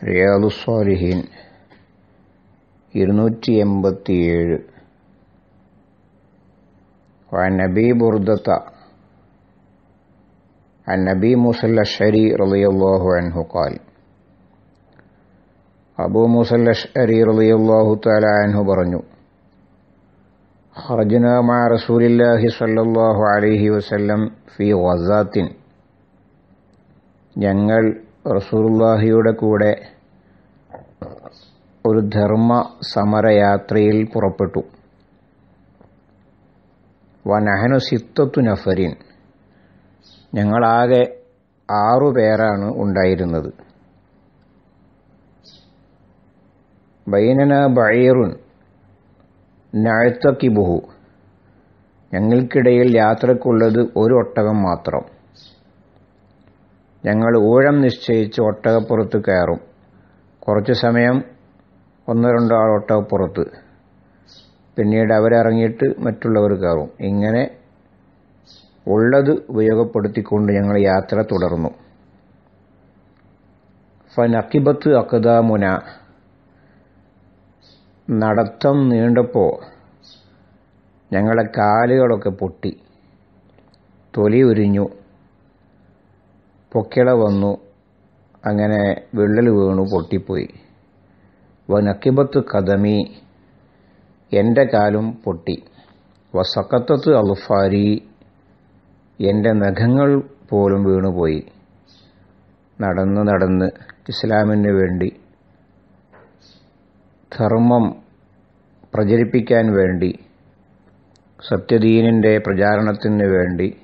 റിയാദുസ്വാലിഹീൻ ഇരുന്നൂറ്റി എൺപത്തിയേഴ് وعن أبي بردة عن نبي موسى الأشعري رضي الله عنه قال അബൂ മൂസൽ അഷ്അരി റളിയല്ലാഹു തആല അൻഹു പറഞ്ഞു خرجنا مع رسول الله صلى الله عليه وسلم في غزات ഞങ്ങൾ റസൂലുള്ളാഹിയുടെ കൂടെ ഒരു ധർമ്മ സമരയാത്രയിൽ പുറപ്പെട്ടു. വനഹനു സിത്തത്തു നഫരിൻ. ഞങ്ങളാകെ ആറു പേരാണ് ഉണ്ടായിരുന്നത്. ബൈനന ബഴീറുൻ നഴത്തക്കിബുഹു ഞങ്ങൾക്കിടയിൽ യാത്രക്കുള്ളത് ഒരു ഒട്ടകം മാത്രം. ഞങ്ങൾ ഊഴം നിശ്ചയിച്ച് ഒട്ടകപ്പുറത്ത് കയറും. കുറച്ച് സമയം ഒന്നോ രണ്ടോ ഒട്ടകപ്പുറത്ത്. പിന്നീട് അവരിറങ്ങിയിട്ട് മറ്റുള്ളവർ കയറും. ഇങ്ങനെ ഉള്ളത് ഉപയോഗപ്പെടുത്തിക്കൊണ്ട് ഞങ്ങൾ യാത്ര തുടർന്നു. ഫനക്കിബത്ത് അക്കദാമുന നടത്തം നീണ്ടപ്പോൾ ഞങ്ങളെ കാലുകളൊക്കെ പൊട്ടി. തൊലി ഉരിഞ്ഞു. പൊക്കിള വന്നു. അങ്ങനെ വിള്ളൽ വീണു പൊട്ടിപ്പോയി. വനക്കിബത്ത് കദമി എന്റെ കാലും പൊട്ടി. വസക്കത്തത്ത് അൽഫാരി എന്റെ നഖങ്ങൾ പോലും വീണുപോയി. നടന്ന് നടന്ന് ഇസ്ലാമിന് വേണ്ടി ധർമ്മം പ്രചരിപ്പിക്കാൻ വേണ്ടി സത്യദീനിന്റെ പ്രചാരണത്തിന് വേണ്ടി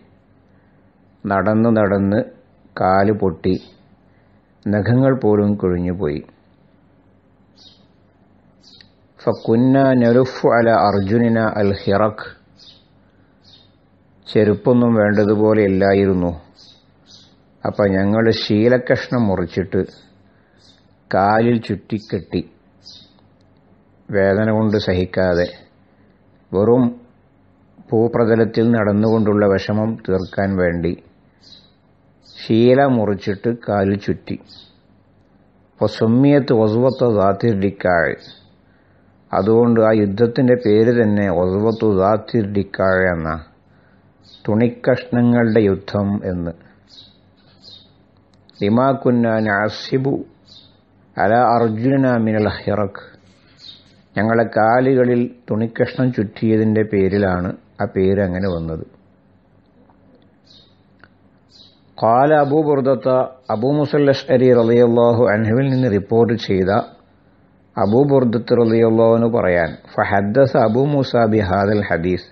നടന്ന് നടന്ന് കാൽ പൊട്ടി. നഖങ്ങൾ പോലും കൊഴിഞ്ഞുപോയി. ഫക്കുന്ന നെറുഫ് അല അർജുനിന അൽ ഹിറഖ്. ചെരുപ്പൊന്നും വേണ്ടതുപോലെ ഇല്ലായിരുന്നു. അപ്പം ഞങ്ങൾ ശീലകഷ്ണം മുറിച്ചിട്ട് കാലിൽ ചുറ്റിക്കെട്ടി. വേദന കൊണ്ട് സഹിക്കാതെ. വെറും ഭൂപ്രതലത്തിൽ നടന്നുകൊണ്ടുള്ള വിഷമം തീർക്കാൻ വേണ്ടി. ശീല മുറിച്ചിട്ട് കാലിൽ ചുറ്റി. അപ്പോൾ സുമ്മിയത്ത് ഒസുവത്ത് ദാത്തിർഡിക്കാഴ്. അതുകൊണ്ട് ആ യുദ്ധത്തിന്റെ പേര് തന്നെ ഒസുവത്തു ദാത്തിർഡിക്കാഴ് എന്ന തുണിക്കഷ്ണങ്ങളുടെ യുദ്ധം എന്ന്. ലിമാക്കുന്ന അസിബു അല അർജുന മിനൽ ഹിറഖ് ഞങ്ങളെ കാലുകളിൽ തുണിക്കഷ്ണം ചുറ്റിയതിന്റെ പേരിലാണ് ആ പേര് അങ്ങനെ വന്നത്. കാല അബൂ ബുർദത്ത അബൂ മുസല്ലസ് അലി റളിയല്ലാഹു അൻഹുവിൽ നിന്ന് റിപ്പോർട്ട് ചെയ്ത അബൂ ബുർദത്ത് റളിയല്ലാഹുവിന് പറയാൻ ഫഹദ്ദസ അബൂ മൂസ ബി ഹാദൽ ഹദീസ്.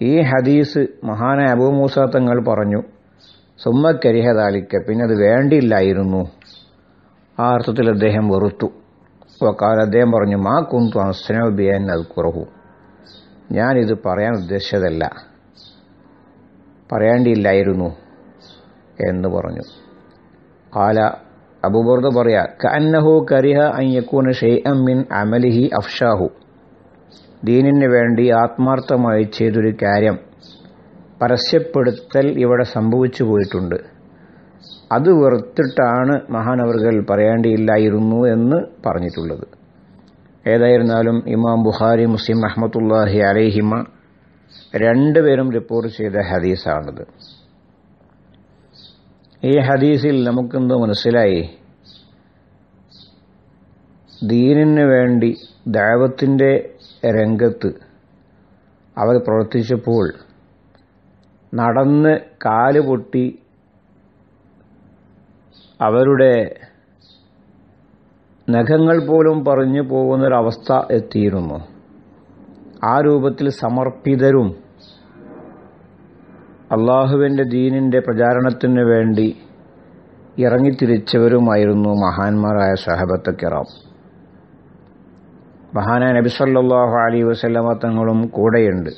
ഈ ഹദീസ് മഹാന അബൂ മൂസ തങ്ങൾ പറഞ്ഞു സുമ്മ കരിഹദാലിക്ക പിന്നെ അത് വേണ്ടിയില്ലായിരുന്നു. ആ അർത്ഥത്തിൽ അദ്ദേഹം വെറുത്തു. വക്കാൽ അദ്ദേഹം പറഞ്ഞു മാ കുന്തു അസ്നബിയാൻ അത് കുറവു ഞാനിത് പറയാൻ ഉദ്ദേശിച്ചതല്ല. പറയേണ്ടിയില്ലായിരുന്നു എന്ന് പറഞ്ഞു. കാല അബുബർദ പറയാ കന്നഹു കരിഹ അയ്യക്കൂന ഷെയ് മിൻ അമലിഹി അഫ്ഷാഹു. ദീനിന് വേണ്ടി ആത്മാർത്ഥമായി ചെയ്തൊരു കാര്യം പരസ്യപ്പെടുത്തൽ ഇവിടെ സംഭവിച്ചു പോയിട്ടുണ്ട്. അത് വെറുത്തിട്ടാണ് മഹാനവറുകൾ പറയേണ്ടിയില്ലായിരുന്നു എന്ന് പറഞ്ഞിട്ടുള്ളത്. ഏതായിരുന്നാലും ഇമാം ബുഹാരി മുസ്ലിം അഹമ്മത്തുല്ലാഹി അലൈഹിമ രണ്ടുപേരും റിപ്പോർട്ട് ചെയ്ത ഹദീസാണിത്. ഈ ഹദീസിൽ നമുക്കെന്ത് മനസ്സിലായി. ദീനിന് വേണ്ടി ദൈവത്തിന്റെ രംഗത്ത് അവർ പ്രവർത്തിച്ചപ്പോൾ നടന്ന് കാൽ പൊട്ടി അവരുടെ നഖങ്ങൾ പോലും പറഞ്ഞു പോകുന്നൊരവസ്ഥ എത്തിയിരുന്നു. ആ രൂപത്തിൽ സമർപ്പിതരും അള്ളാഹുവിന്റെ ദീനിന്റെ പ്രചാരണത്തിന് വേണ്ടി ഇറങ്ങിത്തിരിച്ചവരുമായിരുന്നു മഹാന്മാരായ സഹബത്ത് കിറാം. നബി സല്ലല്ലാഹു അലൈഹി വസല്ലമ തങ്ങളും കൂടെയുണ്ട്.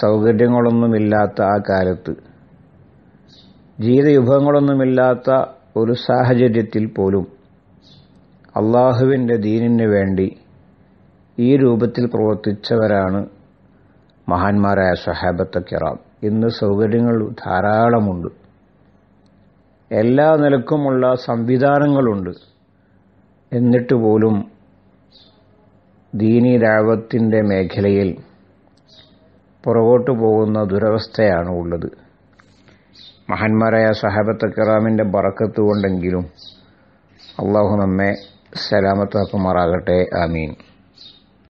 സൗകര്യങ്ങളൊന്നുമില്ലാത്ത ആ കാലത്ത് ജീവിതയുഭങ്ങളൊന്നുമില്ലാത്ത ഒരു സാഹചര്യത്തിൽ പോലും അള്ളാഹുവിന്റെ ദീനിന് വേണ്ടി ഈ രൂപത്തിൽ പ്രവർത്തിച്ചവരാണ് മഹാന്മാരായ സഹാബത്ത് കിറാം. ഇന്ന് സൗകര്യങ്ങൾ ധാരാളമുണ്ട്. എല്ലാ നിലക്കുമുള്ള സംവിധാനങ്ങളുണ്ട്. എന്നിട്ട് പോലും ദീനി ദാവത്തിന്റെ മേഖലയിൽ പുറകോട്ട് പോകുന്ന ദുരവസ്ഥയാണ് ഉള്ളത്. മഹാന്മാരായ സഹാബത്ത് കിറാമിന്റെ ബറക്കത്ത് കൊണ്ടെങ്കിലും അള്ളാഹു നമ്മെ സലാമത്താക്കുമാറാകട്ടെ. ആമീൻ.